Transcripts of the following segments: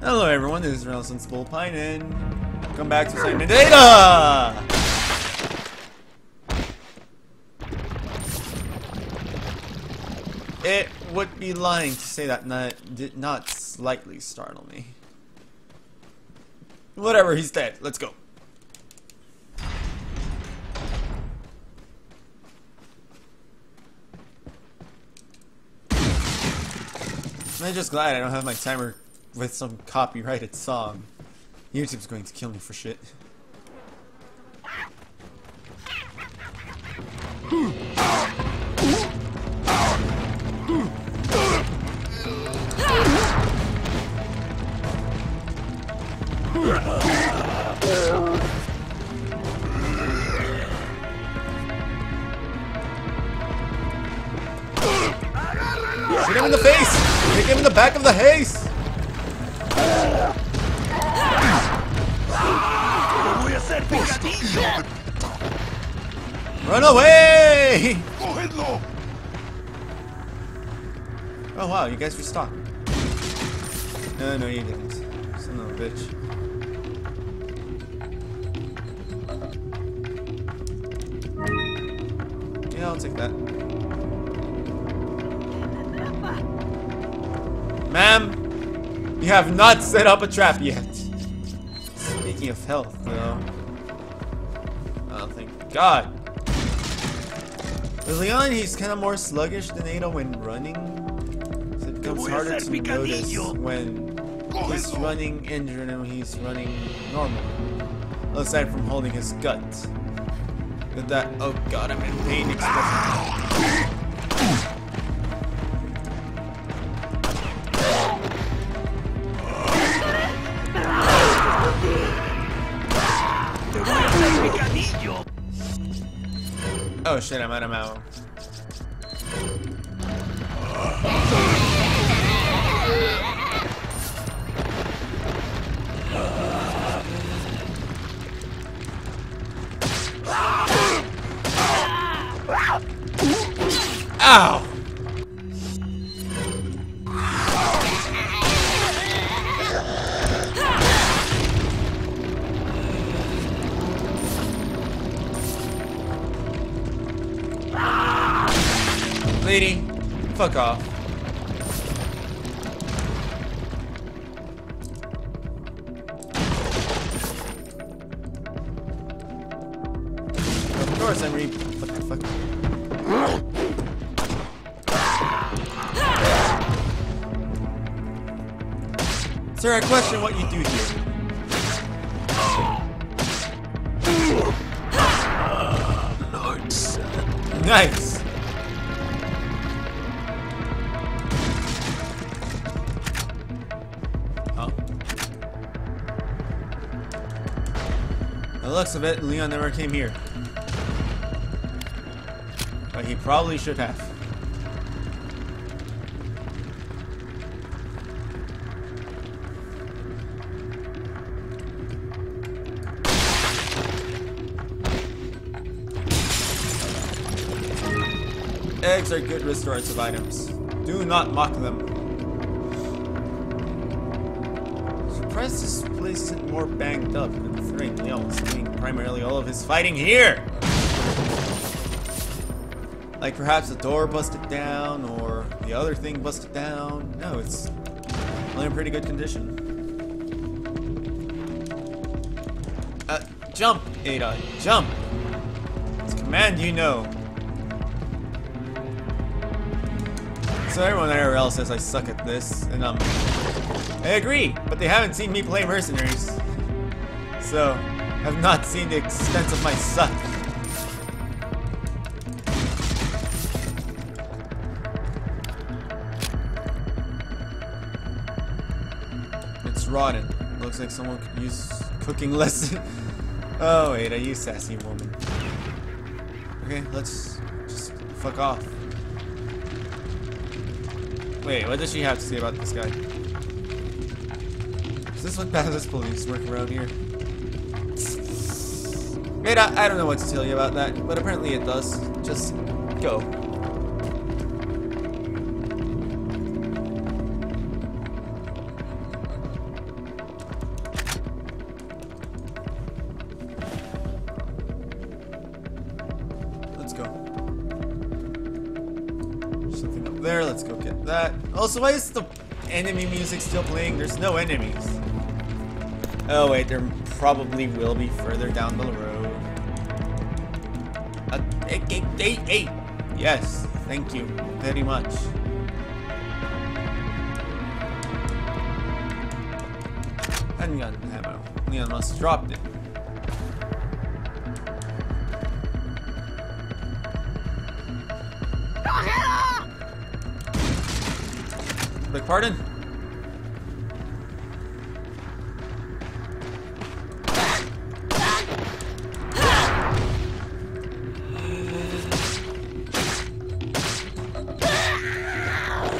Hello everyone, this is Renaissance and come back to Segment Data! It would be lying to say that not, did not slightly startle me. Whatever, he's dead. Let's go. I'm just glad I don't have my timer with some copyrighted song. YouTube's going to kill me for shit. Shoot him in the face! Kick him in the back of the face! Voy a hacer picadillo. Run away! ¡Cogedlo! Oh wow, you guys restocked. No, no, you didn't. Son of a bitch. Yeah, I'll take that. Ma'am, you have not set up a trap yet. Speaking of health, though. Oh, thank God. With Leon, he's kind of more sluggish than Ada when running. So it becomes harder to notice when he's running injured and when he's running normal. Aside from holding his gut. With that, oh god, I'm in pain Oh shit, I'm out of ammo. Ow! Fuck off. Of course I'm re- What the fuck? Sir, I question what you do here. Nice. The looks of it, Leon never came here. But he probably should have. Eggs are good restorative items. Do not mock them. Surprised this place more banged up considering Leon was doing primarily all of his fighting here! Like perhaps the door busted down or the other thing busted down. No, it's only in pretty good condition. Uh, jump, Ada, jump! It's command you know. So everyone everywhere else says I suck at this, and um, I agree, but they haven't seen me play mercenaries, so have not seen the extent of my suck. It's rotten. Looks like someone could use cooking lesson. oh wait, I use sassy woman. Okay, let's just fuck off. Wait, what does she have to say about this guy? Is this what bad? This police work around here. Mate, I, I don't know what to tell you about that, but apparently it does. Just go. there. Let's go get that. Also, why is the enemy music still playing? There's no enemies. Oh wait, there probably will be further down the road. Uh, eight, eight, eight, eight. Yes, thank you very much. Handgun ammo. Leon must dropped it. Beg pardon?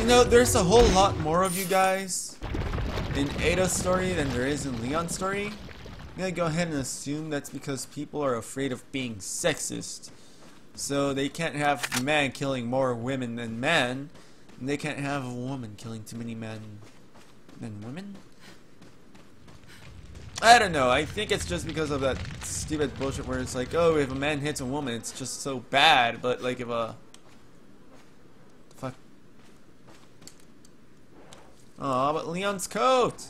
You know, there's a whole lot more of you guys in Ada's story than there is in Leon's story. I'm gonna go ahead and assume that's because people are afraid of being sexist. So they can't have men killing more women than men, they can't have a woman killing too many men than women? I don't know. I think it's just because of that stupid bullshit where it's like, oh, if a man hits a woman, it's just so bad. But like, if a fuck. Aw, but Leon's coat.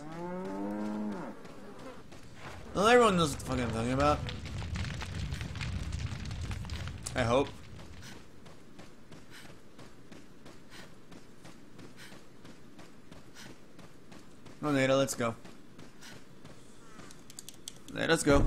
Well, everyone knows what the fuck I'm talking about. I hope. Oh, Nada, let's go. Let us go.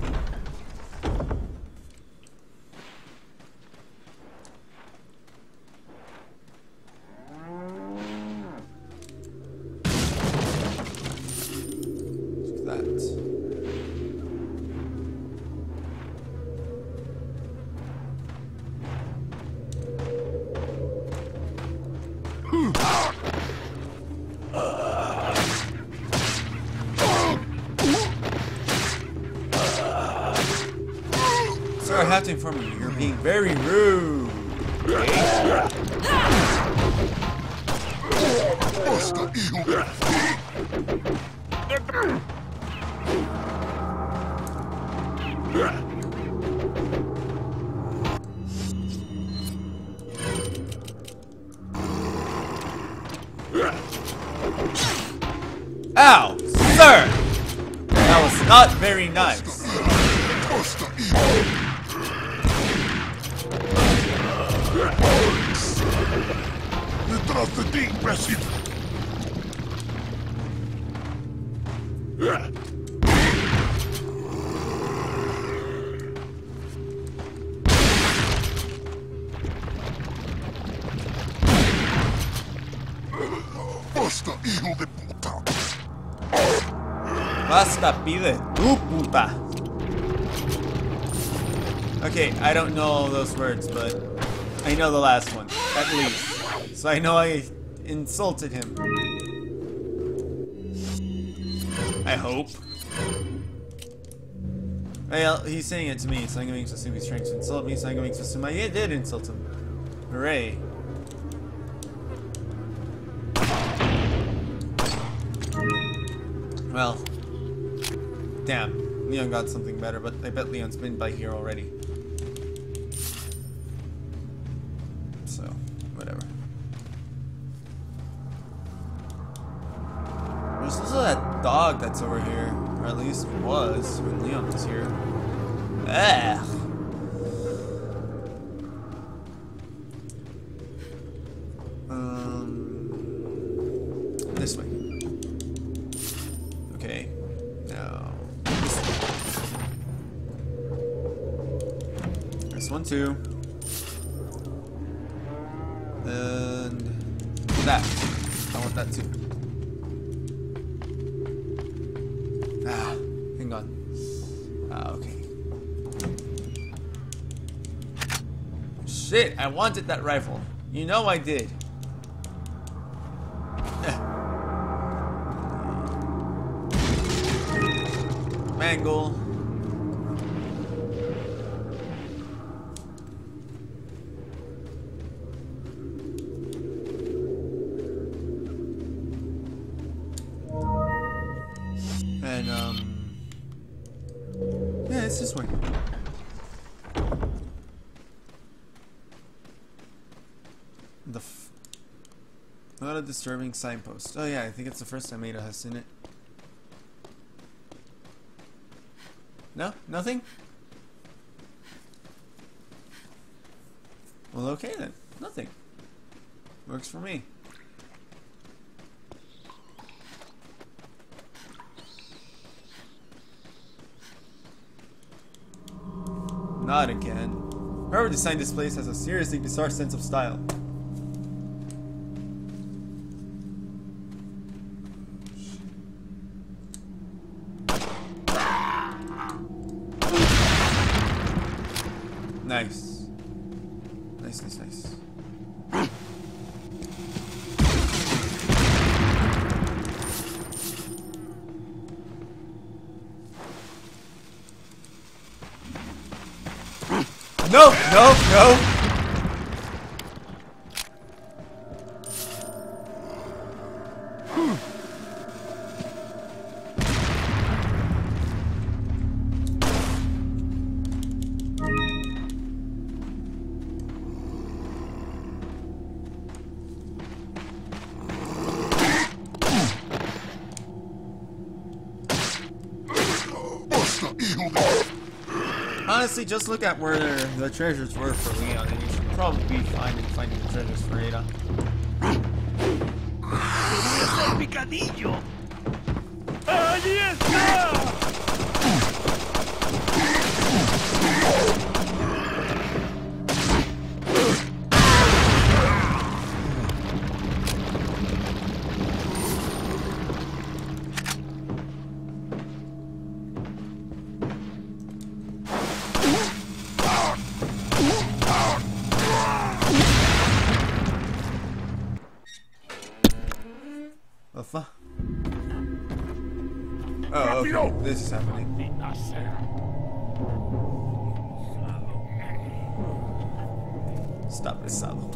Have to inform you, you're being very rude. Ow! Sir! That was not very nice. Detrás de ti, imbécil. Basta, hijo de puta. Basta pide tu puta. Okay, I don't know all those words, but I know the last one, at least. So I know I insulted him. I hope. Well, he's saying it to me, so I'm going to assume he's trying to insult me, so I'm going to assume I did insult him. Hooray. Well, damn. Leon got something better, but I bet Leon's been by here already. There's also that dog that's over here, or at least was when Leon was here. Ugh. Um, this way. Okay. Now. This one too. And that. I want that too. Shit, I wanted that rifle. You know I did. Mangle. Not a disturbing signpost. Oh yeah, I think it's the first time Ada has seen it. No? Nothing? Well, okay then. Nothing. Works for me. Not again. Whoever designed this place has a seriously bizarre sense of style. Nice, nice, nice. No, no, no. Honestly, just look at where the treasures were for Leon, and you should probably be fine in finding the treasures for Ada. Picadillo! ¡Allí está! This is happening. Stop this, Salo.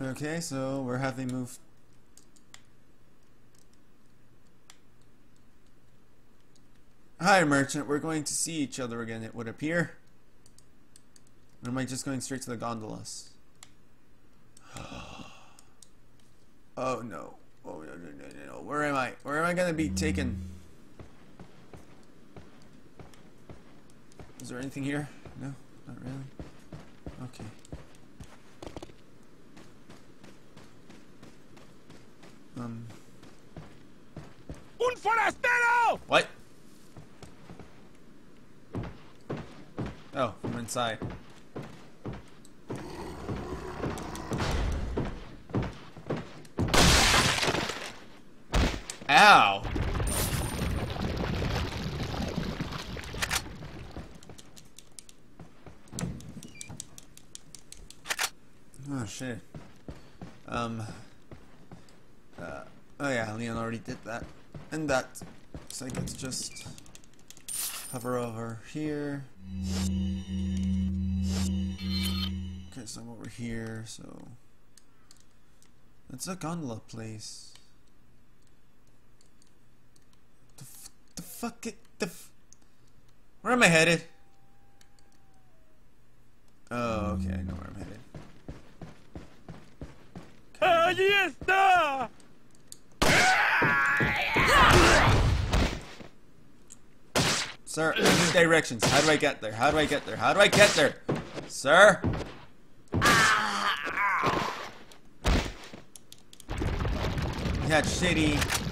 Okay, so where have they moved? Hi, merchant. We're going to see each other again, it would appear. Or am I just going straight to the gondolas? oh no. Oh no, no, no, no, no. Where am I? Where am I going to be taken? Is there anything here? No, not really. Okay. Um, ¡Un forastero! what? Oh, I'm inside. Ow! Oh shit. Um. Uh, oh yeah, Leon already did that. And that. So I to just hover over here. Okay, so I'm over here, so that's a gondola place. The, f the fuck it, the f Where am I headed? Oh, okay, I know where I'm headed. ¡Allí está! Sir, I need directions. How do I get there? How do I get there? How do I get there? Sir? Had shitty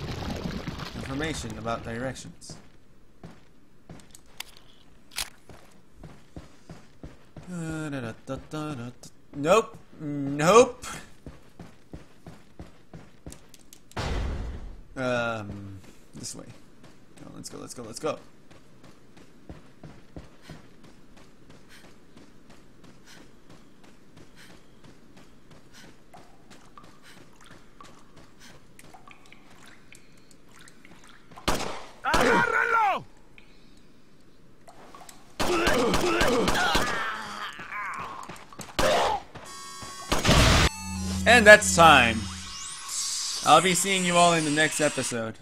information about directions. Nope. Nope. Um, this way. Let's go, let's go, let's go. And that's time. I'll be seeing you all in the next episode.